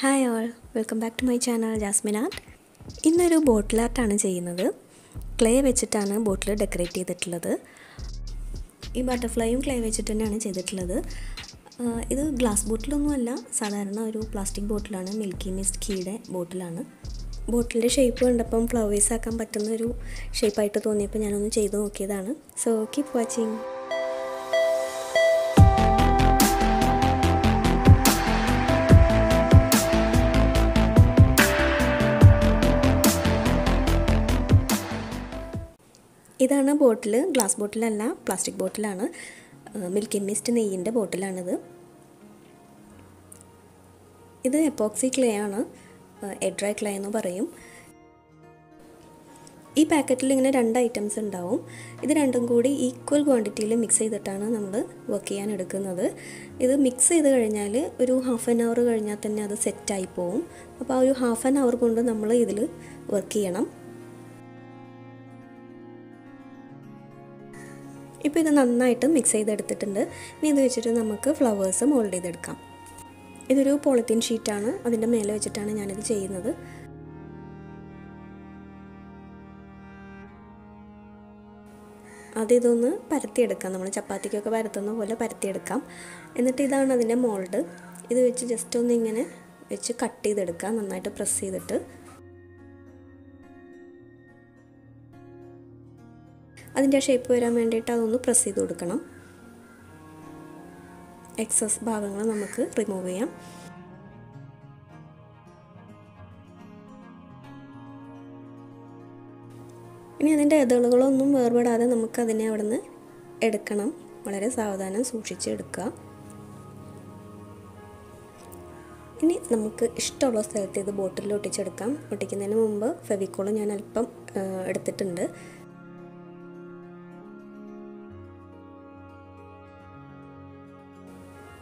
Hi all welcome back to my channel Jasmine art ഇന്നൊരു bottle ആർട്ടാണ് ചെയ്യുന്നത്. Clay വെച്ചിട്ടാണ് ബോട്ടിൽ decorate ചെയ്തിട്ടുള്ളത്. ഈ ബട്ടർഫ്ലൈയും ക്ലേ വെച്ചിട്ട് തന്നെയാണ് ചെയ്തിട്ടുള്ളത്. ഇത് ഗ്ലാസ് ബോട്ടിലൊന്നുമല്ല സാധാരണ ഒരു പ്ലാസ്റ്റിക് ബോട്ടിലാണ് മിൽക്കി മിസ്റ്റ് കീയുടെ ബോട്ടിലാണ് ബോട്ടിലിന്റെ ഷേപ്പ് കണ്ടപ്പം ഫ്ലവേഴ്സ് ആക്കാൻ പറ്റുന്ന ഒരു ഷേപ്പായിട്ട് തോന്നിയപ്പോൾ ഞാനൊന്ന് ചെയ്ത് നോക്കിയതാണ്. സോ കീപ് വാച്ചിങ് ഇതാണ് ബോട്ടിൽ ഗ്ലാസ് ബോട്ടിലല്ല പ്ലാസ്റ്റിക് ബോട്ടിലാണ്. മിൽക്ക് മിസ്റ്റ് നെയ്യിന്റെ ബോട്ടിലാണിത്. ഇത് എപ്പോക്സി ക്ലേ ആണ്. എഡ്രൈ ക്ലേ എന്ന് പറയും. ഈ പാക്കറ്റിൽ ഇങ്ങനെ രണ്ട് ഐറ്റംസ് ഉണ്ടാവും. ഇത് രണ്ടും കൂടി ഈക്വൽ ക്വാണ്ടിറ്റിയിൽ മിക്സ് ചെയ്തിട്ടാണ് നമ്മൾ വർക്ക് ചെയ്യാൻ എടുക്കുന്നത്. ഇത് മിക്സ് ചെയ്ത് കഴിഞ്ഞാൽ ഒരു ഹാഫ് ആൻ അവർ കഴിഞ്ഞാൽ തന്നെ അത് സെറ്റായി പോവും. അപ്പോൾ ആ ഒരു ഹാഫ് ആൻ അവർ കൊണ്ട് നമ്മൾ ഇതിൽ വർക്ക് ചെയ്യണം. ഇപ്പോൾ ഇത് നന്നായിട്ട് മിക്സ് ചെയ്തെടുത്തിട്ടുണ്ട്. ഇനി ഇത് വെച്ചിട്ട് നമുക്ക് ഫ്ലവേഴ്സ് മോൾഡ് ചെയ്തെടുക്കാം. ഇതൊരു പോളിത്തീൻ ഷീറ്റാണ് അതിന്റെ മേലെ വെച്ചിട്ടാണ് ഞാനിത് ചെയ്യുന്നത്. അതിതൊന്ന് പരത്തിയെടുക്കാം. നമ്മൾ ചപ്പാത്തിക്കൊക്കെ പരത്തുന്ന പോലെ പരത്തിയെടുക്കാം. എന്നിട്ട് ഇതാണ് അതിന്റെ മോൾഡ് ഇത് വെച്ച് ജസ്റ്റ് ഒന്ന് ഇങ്ങനെ വെച്ച് കട്ട് ചെയ്തെടുക്കാം. നന്നായിട്ട് പ്രസ് ചെയ്തിട്ട്. അതിന്റെ ഷേപ്പ് വരാൻ വേണ്ടിയിട്ട് അതൊന്ന് പ്രസ് ചെയ്ത് കൊടുക്കണം. എക്സസ് ഭാഗങ്ങൾ നമുക്ക് റിമൂവ് ചെയ്യാം. ഇനി അതിന്റെ ഇതളുകളൊന്നും വേർപെടാതെ നമുക്ക് അതിനെ അവിടെ നിന്ന് എടുക്കണം. വളരെ സാവധാനം സൂക്ഷിച്ച് എടുക്കുക ഇനി നമുക്ക് ഇഷ്ടമുള്ള സ്ഥലത്ത് ഇത് ബോട്ടിലിൽ ഒട്ടിച്ചെടുക്കാം. ഒട്ടിക്കുന്നതിന് മുമ്പ് ഫെവിക്കോൾ ഞാൻ അല്പം എടുത്തിട്ടുണ്ട്.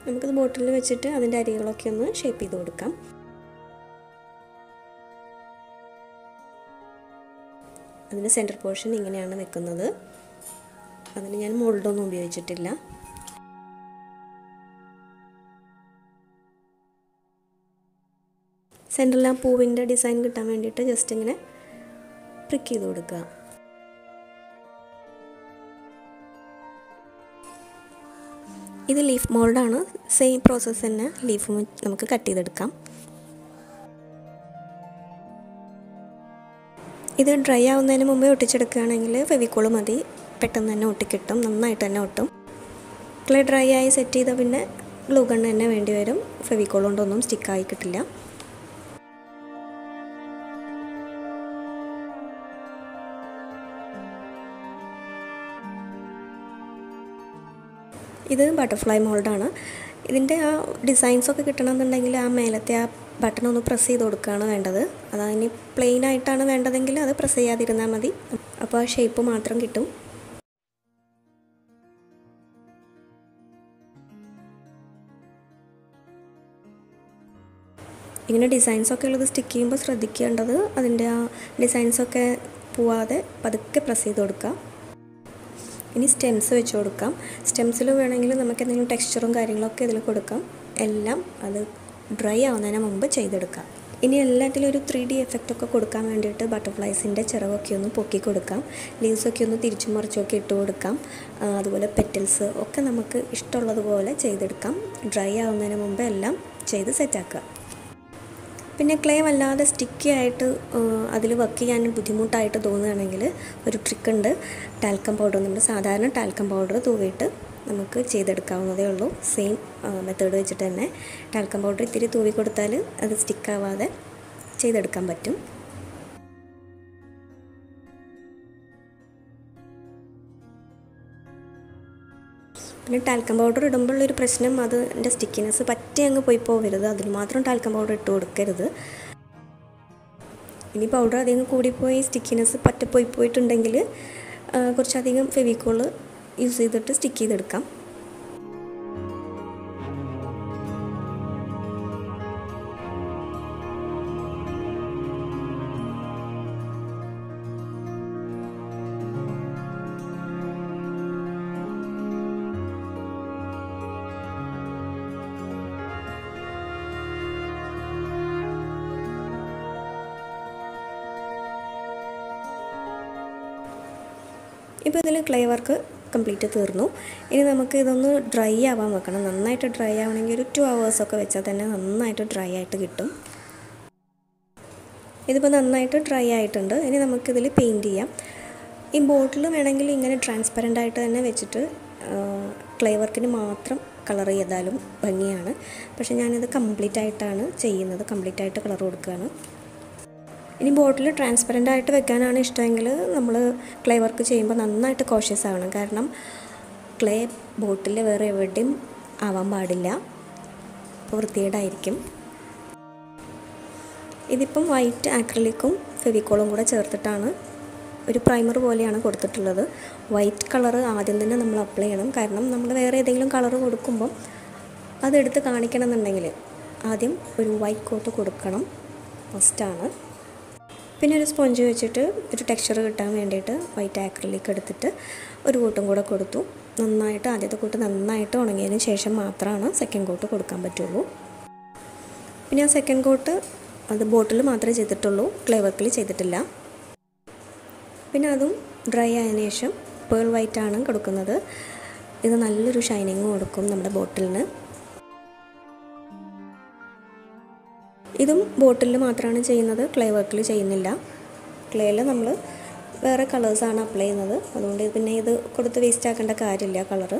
നമുക്കത് ബോട്ടിലിൽ വെച്ചിട്ട് അതിന്റെ അരികളൊക്കെ ഒന്ന് ഷേപ്പ് ചെയ്ത് കൊടുക്കാം. അതിന്റെ സെന്റർ പോർഷൻ ഇങ്ങനെയാണ് നിൽക്കുന്നത് അതിന് ഞാൻ മോൾഡൊന്നും ഉപയോഗിച്ചിട്ടില്ല. സെന്ററിൽ ആ പൂവിന്റെ ഡിസൈൻ കിട്ടാൻ വേണ്ടിയിട്ട് ജസ്റ്റ് ഇങ്ങനെ പ്രിക്ക് ചെയ്ത് കൊടുക്കുക. ഇത് ലീഫ് മോൾഡാണ് സെയിം പ്രോസസ്സ് തന്നെ ലീഫ് നമുക്ക് കട്ട് ചെയ്തെടുക്കാം. ഇത് ഡ്രൈ ആവുന്നതിന് മുമ്പേ ഒട്ടിച്ചെടുക്കുകയാണെങ്കിൽ ഫെവിക്കോൾ മതി. പെട്ടെന്ന് തന്നെ ഒട്ടിക്കിട്ടും. നന്നായിട്ട് തന്നെ ഒട്ടും. ക്ലേ ഡ്രൈ ആയി സെറ്റ് ചെയ്താൽ പിന്നെ ഗ്ലൂ ഗണ്ണ് തന്നെ വേണ്ടി വരും. ഫെവിക്കോൾ കൊണ്ടൊന്നും സ്റ്റിക്കായി കിട്ടില്ല. ഇത് ബട്ടർഫ്ലൈ മോൾഡാണ് ഇതിന്റെ ആ ഡിസൈൻസൊക്കെ കിട്ടണമെന്നുണ്ടെങ്കിൽ ആ മേലത്തെ ആ ബട്ടൺ ഒന്ന് പ്രസ് ചെയ്ത് കൊടുക്കുകയാണ് വേണ്ടത്. അതതിന് പ്ലെയിൻ ആയിട്ടാണ് വേണ്ടതെങ്കിൽ അത് പ്രസ് ചെയ്യാതിരുന്നാൽ മതി. അപ്പോൾ ആ ഷേപ്പ് മാത്രം കിട്ടും. ഇങ്ങനെ ഡിസൈൻസൊക്കെ ഉള്ളത് സ്റ്റിക്ക് ചെയ്യുമ്പോൾ ശ്രദ്ധിക്കേണ്ടത് അതിന്റെ ആ ഡിസൈൻസൊക്കെ പോവാതെ പതുക്കെ പ്രസ് ചെയ്ത് കൊടുക്കുക. ഇനി സ്റ്റെംസ് വെച്ച് കൊടുക്കാം. സ്റ്റെംസിൽ വേണമെങ്കിൽ നമുക്ക് എന്തെങ്കിലും ടെക്സ്ചറും കാര്യങ്ങളൊക്കെ ഇതിൽ കൊടുക്കാം. എല്ലാം അത് ഡ്രൈ ആവുന്നതിന് മുമ്പ് ചെയ്തെടുക്കാം. ഇനി എല്ലാത്തിലും ഒരു ത്രീ ഡി എഫക്റ്റ് ഒക്കെ കൊടുക്കാൻ വേണ്ടിയിട്ട് ബട്ടർഫ്ലൈസിന്റെ ചിറകൊക്കെ ഒന്ന് പൊക്കി കൊടുക്കാം. ലീവ്സൊക്കെ ഒന്ന് തിരിച്ചു മറിച്ചൊക്കെ ഇട്ട് കൊടുക്കാം. അതുപോലെ പെറ്റൽസ് ഒക്കെ നമുക്ക് ഇഷ്ടമുള്ളതുപോലെ ചെയ്തെടുക്കാം. ഡ്രൈ ആവുന്നതിന് മുമ്പ് എല്ലാം ചെയ്ത് സെറ്റാക്കുക പിന്നെ ക്ലേ വല്ലാതെ സ്റ്റിക്കി ആയിട്ട് അതിൽ വർക്ക് ചെയ്യാൻ ബുദ്ധിമുട്ടായിട്ട് തോന്നുകയാണെങ്കിൽ ഒരു ട്രിക്ക് ഉണ്ട്. ടാൽക്കം പൗഡർ നമ്മൾ സാധാരണ ടാൽക്കം പൗഡർ തൂവിയിട്ട് നമുക്ക് ചെയ്തെടുക്കാവുന്നതേ ഉള്ളൂ. സെയിം മെത്തേഡ് വെച്ചിട്ട് തന്നെ. ടാൽക്കം പൗഡർ ഇത്തിരി തൂവി കൊടുത്താൽ അത് സ്റ്റിക്കാവാതെ ചെയ്തെടുക്കാൻ പറ്റും. പിന്നെ ടാൽക്കം പൗഡർ ഇടുമ്പോഴുള്ളൊരു പ്രശ്നം അത് എന്റെ സ്റ്റിക്കിനെസ് പറ്റി അങ്ങ് പോയി പോകരുത്. അതിന് മാത്രം ടാൽക്കം പൗഡർ ഇട്ട് കൊടുക്കരുത്. ഇനി പൗഡർ അധികം കൂടിപ്പോയി സ്റ്റിക്കിനെസ് പറ്റ പോയി പോയിട്ടുണ്ടെങ്കിൽ കുറച്ചധികം ഫെവിക്കോൾ യൂസ് ചെയ്തിട്ട് സ്റ്റിക്ക് ചെയ്തെടുക്കാം. ഇപ്പോൾ ഇതിൽ ക്ലേ വർക്ക് കംപ്ലീറ്റ് തീർന്നു. ഇനി നമുക്ക് ഇതൊന്ന് ഡ്രൈ ആവാൻ വെക്കണം. നന്നായിട്ട് ഡ്രൈ ആവണമെങ്കിൽ ഒരു ടു ഒക്കെ വെച്ചാൽ തന്നെ നന്നായിട്ട് ഡ്രൈ ആയിട്ട് കിട്ടും. ഇതിപ്പോൾ നന്നായിട്ട് ഡ്രൈ ആയിട്ടുണ്ട്. ഇനി നമുക്കിതിൽ പെയിന്റ് ചെയ്യാം. ഈ ബോട്ടിൽ വേണമെങ്കിൽ ഇങ്ങനെ ട്രാൻസ്പെറന്റ് ആയിട്ട് തന്നെ വെച്ചിട്ട് ക്ലേ വർക്കിന് മാത്രം കളർ ചെയ്താലും ഭംഗിയാണ്. പക്ഷേ ഞാനിത് കംപ്ലീറ്റ് ആയിട്ടാണ് ചെയ്യുന്നത്. കംപ്ലീറ്റ് ആയിട്ട് കളർ കൊടുക്കുകയാണ്. ഇനി ബോട്ടിൽ ട്രാൻസ്പെറന്റ് ആയിട്ട് വെക്കാനാണ് ഇഷ്ടമെങ്കിൽ നമ്മൾ ക്ലേ വർക്ക് ചെയ്യുമ്പോൾ നന്നായിട്ട് കോഷ്യസ് ആവണം. കാരണം ക്ലേ ബോട്ടിൽ വേറെ എവിടെയും ആവാൻ പാടില്ല. അപ്പോൾ വൃത്തികേടായിരിക്കും. ഇതിപ്പം വൈറ്റ് ആക്രലിക്കും ഫെവിക്കോളും കൂടെ ചേർത്തിട്ടാണ് ഒരു പ്രൈമർ പോലെയാണ് കൊടുത്തിട്ടുള്ളത്. വൈറ്റ് കളർ ആദ്യം തന്നെ നമ്മൾ അപ്ലൈ ചെയ്യണം. കാരണം നമ്മൾ വേറെ ഏതെങ്കിലും കളർ കൊടുക്കുമ്പം അതെടുത്ത് കാണിക്കണം എന്നുണ്ടെങ്കിൽ ആദ്യം ഒരു വൈറ്റ് കോട്ട് കൊടുക്കണം. ഫസ്റ്റാണ് പിന്നെ ഒരു സ്പോഞ്ച് വെച്ചിട്ട് ഒരു ടെക്സ്ചർ കിട്ടാൻ വേണ്ടിയിട്ട് വൈറ്റ് ആക്രിലിക് എടുത്തിട്ട് ഒരു കൂട്ടും കൂടെ കൊടുത്തു. നന്നായിട്ട് ആദ്യത്തെ കൂട്ട് നന്നായിട്ട് ഉണങ്ങിയതിന് ശേഷം മാത്രമാണ് സെക്കൻഡ് കോട്ട് കൊടുക്കാൻ പറ്റുള്ളൂ. പിന്നെ ആ സെക്കൻഡ് കോട്ട് അത് ബോട്ടിൽ മാത്രമേ ചെയ്തിട്ടുള്ളൂ ക്ലേ വർക്കിൽ ചെയ്തിട്ടില്ല. പിന്നെ അതും ഡ്രൈ ആയതിനു ശേഷം പേൾ വൈറ്റ് ആണ് കൊടുക്കുന്നത്. ഇത് നല്ലൊരു ഷൈനിങ് കൊടുക്കും നമ്മുടെ ബോട്ടിലിന് ഇതും ബോട്ടിൽ മാത്രമാണ് ചെയ്യുന്നത് ക്ലേ വർക്കിൽ ചെയ്യുന്നില്ല. ക്ലേയിൽ നമ്മൾ വേറെ കളേഴ്സാണ് അപ്ലൈ ചെയ്യുന്നത്. അതുകൊണ്ട് പിന്നെ ഇത് കൊടുത്ത് വേസ്റ്റ് ആക്കേണ്ട കാര്യമില്ല കളറ്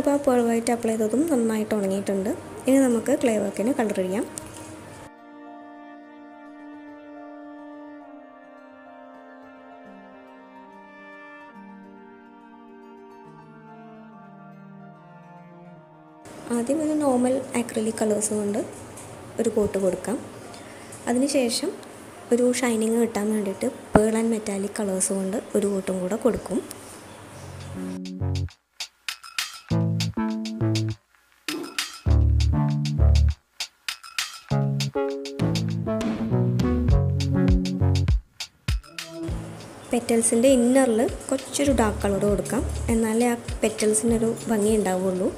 ഇപ്പോൾ ആ പേൾ അപ്ലൈ ചെയ്തതും നന്നായിട്ട് ഉണങ്ങിയിട്ടുണ്ട്. ഇനി നമുക്ക് ക്ലേ വർക്കിന് കളർ ചെയ്യാം. ആദ്യം ഒരു നോർമൽ ആക്രലിക് കളേഴ്സ് കൊണ്ട് ഒരു കോട്ട് കൊടുക്കാം. അതിനുശേഷം ഒരു ഷൈനിങ് കിട്ടാൻ വേണ്ടിയിട്ട് പേൾ ആൻഡ് മെറ്റാലിക് കളേഴ്സ് കൊണ്ട് ഒരു കോട്ടും കൂടെ കൊടുക്കും. പെറ്റൽസിന്റെ ഇന്നറിൽ കുറച്ചൊരു ഡാർക്ക് കളർ കൊടുക്കാം. എന്നാലേ ആ പെറ്റൽസിനൊരു ഭംഗി ഉണ്ടാവുള്ളൂ.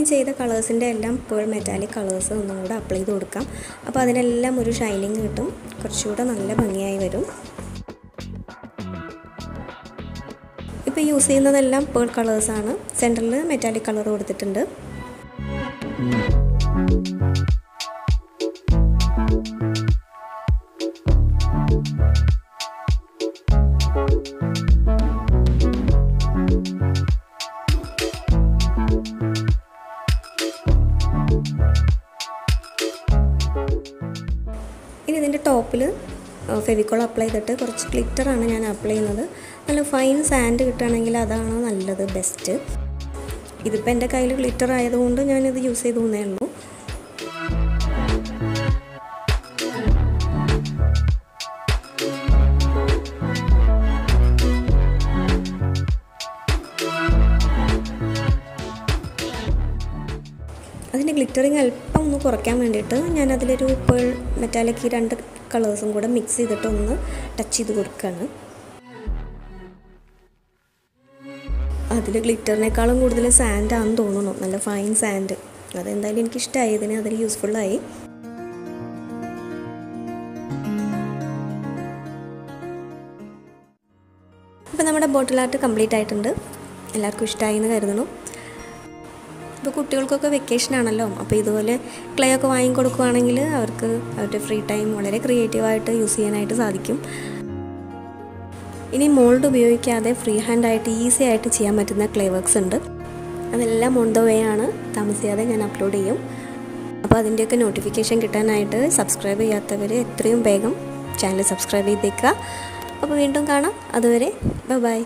ഈ ചെയ്ത കളേഴ്സിന്റെ എല്ലാം പേൾ മെറ്റാലിക് കളേഴ്സ് ഒന്നും കൂടെ അപ്ലൈ ചെയ്ത് കൊടുക്കാം. അപ്പോൾ അതിനെല്ലാം ഒരു ഷൈനിങ് കിട്ടും. കുറച്ചുകൂടെ നല്ല ഭംഗിയായി വരും. ഇപ്പോൾ യൂസ് ചെയ്യുന്നതെല്ലാം പേൾ കളേഴ്സാണ് സെന്ററിൽ മെറ്റാലിക് കളർ കൊടുത്തിട്ടുണ്ട്. ടോപ്പിൽ ഫെവിക്കോൾ അപ്ലൈ ചെയ്തിട്ട് കുറച്ച് ഗ്ലിറ്ററാണ് ഞാൻ അപ്ലൈ ചെയ്യുന്നത്. നല്ല ഫൈൻ സാൻഡ് കിട്ടുകയാണെങ്കിൽ അതാണ് നല്ലത് ബെസ്റ്റ്. ഇതിപ്പോൾ എന്റെ കയ്യിൽ ഗ്ലിറ്റർ ആയതുകൊണ്ട് ഞാനിത് യൂസ് ചെയ്തു തന്നേ ഉള്ളൂ. അതിന്റെ ഗ്ലിറ്ററിങ് അല്പം ഒന്ന് കുറയ്ക്കാൻ വേണ്ടിയിട്ട് ഞാനതിലൊരു പേൾ മെറ്റാലിക് രണ്ട് കളേഴ്സും കൂടെ മിക്സ് ചെയ്തിട്ട് ഒന്ന് ടച്ച് ചെയ്ത് കൊടുക്കുകയാണ് അതിൽ ഗ്ലിറ്ററിനേക്കാളും കൂടുതൽ സാൻഡ് ആണെന്ന് തോന്നുന്നു. നല്ല ഫൈൻ സാൻഡ് അതെന്തായാലും എനിക്കിഷ്ടമായതിന് അതിൽ യൂസ്ഫുള്ളായി അപ്പോൾ നമ്മുടെ ബോട്ടിൽ ആർട്ട് കംപ്ലീറ്റ് ആയിട്ടുണ്ട്. എല്ലാവർക്കും ഇഷ്ടമായി എന്ന് കരുതണം ഇപ്പോൾ കുട്ടികൾക്കൊക്കെ വെക്കേഷൻ ആണല്ലോ. അപ്പോൾ ഇതുപോലെ ക്ലേ ഒക്കെ വാങ്ങിക്കൊടുക്കുവാണെങ്കിൽ അവർക്ക് അവരുടെ ഫ്രീ ടൈം വളരെ ക്രിയേറ്റീവായിട്ട് യൂസ് ചെയ്യാനായിട്ട് സാധിക്കും. ഇനി മോൾഡ് ഉപയോഗിക്കാതെ ഫ്രീ ഹാൻഡ് ആയിട്ട് ഈസി ആയിട്ട് ചെയ്യാൻ പറ്റുന്ന ക്ലേ വർക്ക്സ് ഉണ്ട്. അതെല്ലാം ഓൺ ദ വേ ആണ്. താമസിയാതെ ഞാൻ അപ്ലോഡ് ചെയ്യും. അപ്പോൾ അതിന്റെയൊക്കെ നോട്ടിഫിക്കേഷൻ കിട്ടാനായിട്ട് സബ്സ്ക്രൈബ് ചെയ്യാത്തവർ എത്രയും വേഗം ചാനൽ സബ്സ്ക്രൈബ് ചെയ്തേക്കുക. അപ്പോൾ വീണ്ടും കാണാം. അതുവരെ ബൈ ബൈ